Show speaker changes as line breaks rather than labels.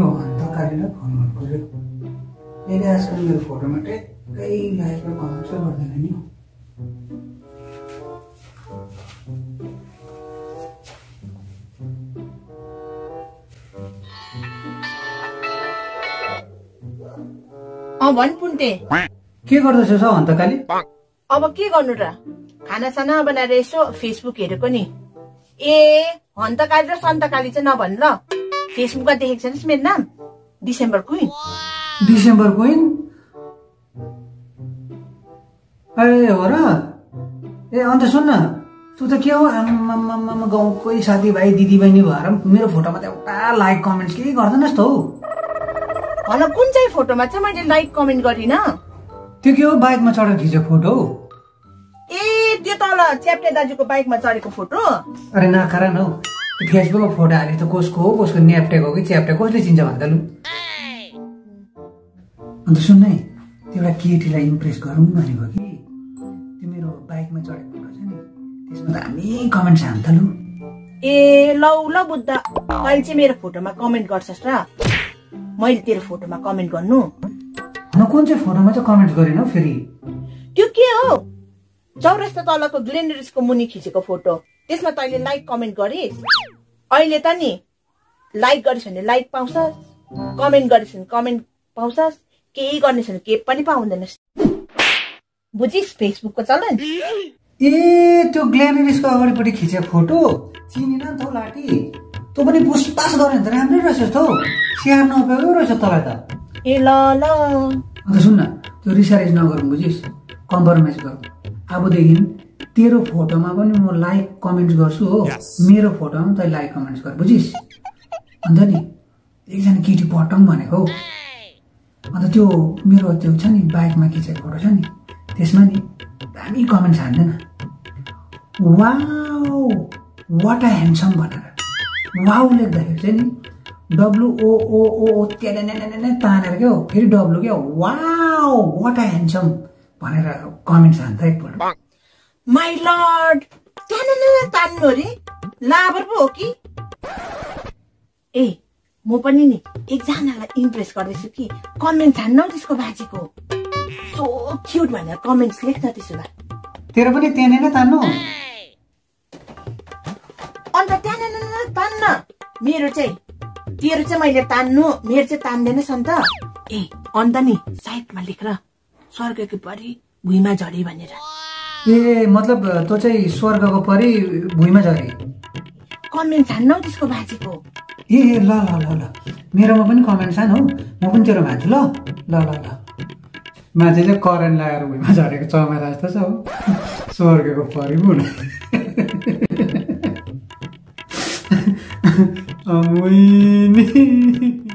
यो हन्तकारीलाई फोन गर्नु पऱ्यो यसले आजकल मेरो फोटोमा ट्याक्कै कमेन्ट चाहिँ गर्दैन नि
भन् पुन्टे
के गर्दैछस् हौ हन्तकाली
अब के गर्नु र? खानासाना बनाएर यसो फेसबुक हेरेको नि। ए हन्तकाली र सन्तकाली चाहिँ नभन् ल। फेसबुकमा देखेको छैनस् मेरो नाम डिसेम्बर क्विन
डिसेम्बर क्विन ए हो र ए अन्त सुन्न तँ त के हो आमामामा गाउँकै साथीभाइ दिदीबहिनी भएर मेरो फोटोमा त एउटा लाइक कमेन्ट्स केही गर्दैनस् त हौ
भन कुन चाहिँ फोटोमा चाहिँ मैले लाइक कमेन्ट गरिनँ
त्यो के हो बाइकमा चढेर खिचेको फोटो हौ
ए त्यो तल च्याप्टे दाजुको बाइकमा चढेको फोटो
अरे नखरा न हौ फेसबुकमा फोटो हाले त कसको हो? कसको न्याप्टेको हो कि च्याप्टे कसले चिन्छ भन्दा लु। अन्त सुन्न है त्यो एउटा केटीलाई इम्प्रेस गरौँ भनेको कि त्यो मेरो बाइकमा चढेको फोटो छ नि त्यसमा त हामी त लु।
ए लौ ल बुद्ध तैँले चाहिँ मेरो फोटोमा कमेन्ट गर्छस् र। मैले तेरो फोटोमा कमेन्ट गर्नु।
कुन चाहिँ फोटोमा चाहिँ कमेन्ट गरेन फेरि?
त्यो के हो? चौरस्ता तलको ग्लेनरिसको मुनि खिचेको फोटो। त्यसमा तैँले लाइक कमेन्ट गरिस् अहिले त नि लाइक गरिस् भने लाइक पाउँछस् कमेन्ट गरिस् भने कमेन्ट पाउँछस् केही गर्ने छैन केही पनि पाउँदैनस्। बुझिस् फेसबुकको चलन?
ए त्यो ग्ल्यामरिसको अगाडिपट्टि खिचेको फोटो। चिनिन नि त हौ लाटी। तँ पनि पुसपास गऱ्यो भने त राम्रै रहेछ त हौ स्याहार नपाएको रहेछ तँलाई त।
ए ल ल।
अन्त सुन्न त्यो रिसारेज नगरौँ बुझिस्? कम्प्रोमाइज गरौँ। अबदेखि तेरो फोटोमा पनि म लाइक कमेन्ट्स गर्छु हो। मेरो फोटोमा पनि तैँले लाइक कमेन्ट्स गर बुझिस्? अन्त नि एकजना केटी पटाउँ भनेको हौ। अन्त त्यो मेरो त्यो छ नि बाइकमा खिचेको फोटो छ नि त्यसमा नि दामी कमेन्ट्स हान्दैन। वाउ वाट अ ह्यान्डसम भनेर। वाउ लेख्दाखेरि चाहिँ नि डब्लुओओओ त्यहाँ तानेर क्या हो फेरि डब्लु क्या वाउ वाट अ ह्यान्डसम भनेर कमेन्ट्स हान्छ एकपल्ट
माई लर्ड तान्नु अरे? लाबर पो हो कि? ए म पनि नि एकजनालाई इम्प्रेस गर्दैछु कि कमेन्ट हान्नु त्यसको बाजेको। सो क्युट भनेर कमेन्ट्स लेख्न त्यसो भए।
तेरो पनि त्यहाँ नै तान्नु।
अन्त त्यहाँ तान्न। मेरो चाहिँ तेरो चाहिँ मैले तान्नु मेरो चाहिँ तान्दैनस् अन्त ए अन्त नि साइडमा लेखेर स्वर्गको परि भुइँमा झरे भनेर।
ए मतलब तँ चाहिँ स्वर्गको परि भुइँमा झरे।
कमेन्ट हान्नु त्यसको बाजेको।
ए ल ल ल ल। मेरोमा पनि कमेन्ट छ हौ। म पनि तेरो भान्छु ल। ल ल ल। मान्छे चाहिँ करेन्ट लगाएर भुइँमा झरेको चमेरा जस्तो छ हौ। स्वर्गको परि हुन अमुइनी।